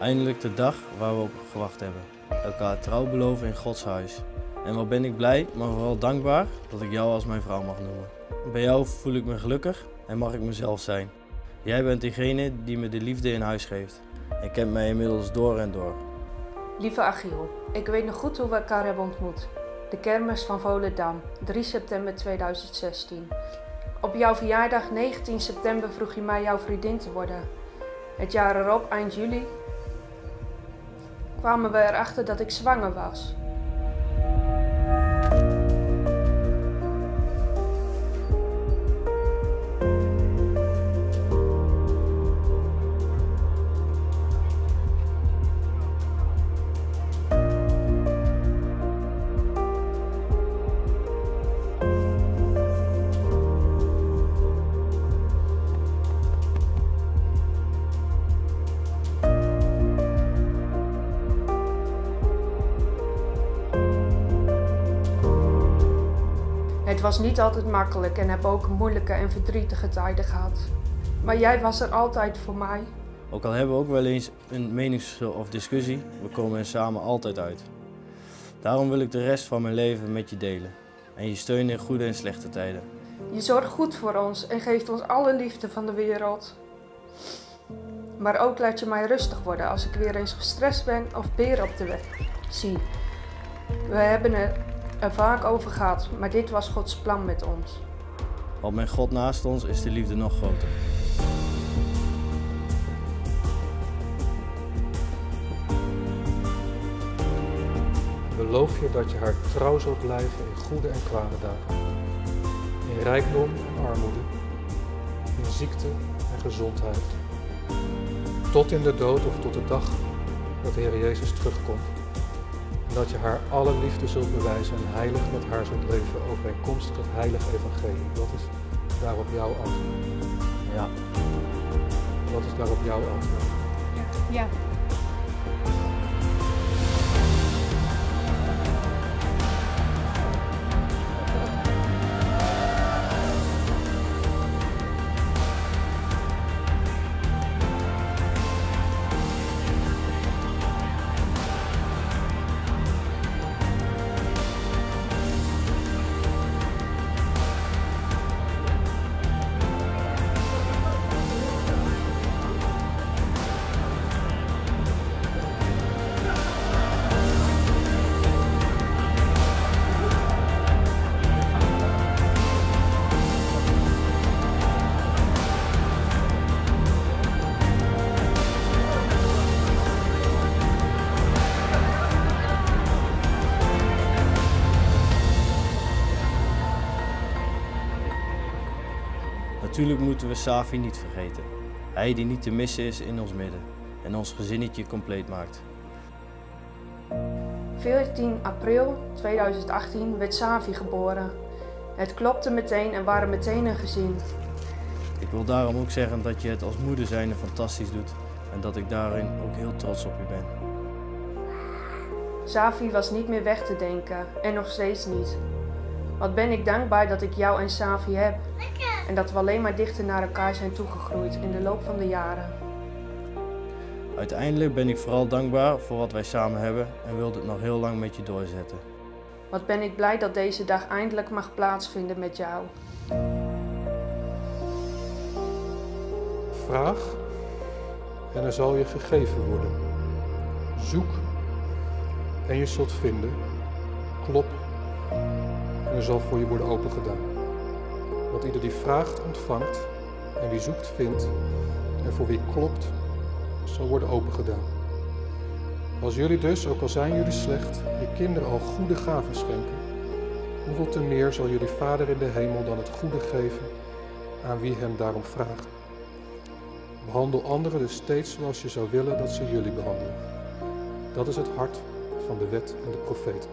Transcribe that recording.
Eindelijk de dag waar we op gewacht hebben. Elkaar trouw beloven in Gods huis. En wat ben ik blij, maar vooral dankbaar dat ik jou als mijn vrouw mag noemen. Bij jou voel ik me gelukkig en mag ik mezelf zijn. Jij bent diegene die me de liefde in huis geeft en kent mij inmiddels door en door. Lieve Achiel, ik weet nog goed hoe we elkaar hebben ontmoet. De kermis van Volendam, 3 september 2016. Op jouw verjaardag 19 september vroeg je mij jouw vriendin te worden. Het jaar erop, eind juli, kwamen we erachter dat ik zwanger was. Het was niet altijd makkelijk en heb ook moeilijke en verdrietige tijden gehad. Maar jij was er altijd voor mij. Ook al hebben we ook wel eens een meningsverschil of discussie, we komen er samen altijd uit. Daarom wil ik de rest van mijn leven met je delen en je steunen in goede en slechte tijden. Je zorgt goed voor ons en geeft ons alle liefde van de wereld. Maar ook laat je mij rustig worden als ik weer eens gestrest ben of beer op de weg zie. We hebben er, er vaak over gehad, maar dit was Gods plan met ons. Want met God naast ons is de liefde nog groter. Beloof je dat je haar trouw zult blijven in goede en kwade dagen, in rijkdom en armoede, in ziekte en gezondheid, tot in de dood of tot de dag dat de Heer Jezus terugkomt. Dat je haar alle liefde zult bewijzen en heilig met haar zult leven overeenkomstig het heilige evangelie. Wat is daarop jouw antwoord? Ja. Wat is daarop jouw antwoord? Ja. Natuurlijk moeten we Safi niet vergeten. Hij die niet te missen is in ons midden en ons gezinnetje compleet maakt. 14 april 2018 werd Savi geboren. Het klopte meteen en waren meteen een gezin. Ik wil daarom ook zeggen dat je het als moeder zijnde fantastisch doet en dat ik daarin ook heel trots op je ben. Savi was niet meer weg te denken en nog steeds niet. Wat ben ik dankbaar dat ik jou en Savi heb en dat we alleen maar dichter naar elkaar zijn toegegroeid in de loop van de jaren. Uiteindelijk ben ik vooral dankbaar voor wat wij samen hebben en wil dit nog heel lang met je doorzetten. Wat ben ik blij dat deze dag eindelijk mag plaatsvinden met jou. Vraag en er zal je gegeven worden. Zoek en je zult vinden. Klop en er zal voor je worden opengedaan. Want ieder die vraagt, ontvangt en wie zoekt, vindt en voor wie klopt, zal worden opengedaan. Als jullie dus, ook al zijn jullie slecht, je kinderen al goede gaven schenken, hoeveel te meer zal jullie Vader in de hemel dan het goede geven aan wie hem daarom vragen. Behandel anderen dus steeds zoals je zou willen dat ze jullie behandelen. Dat is het hart van de wet en de profeten.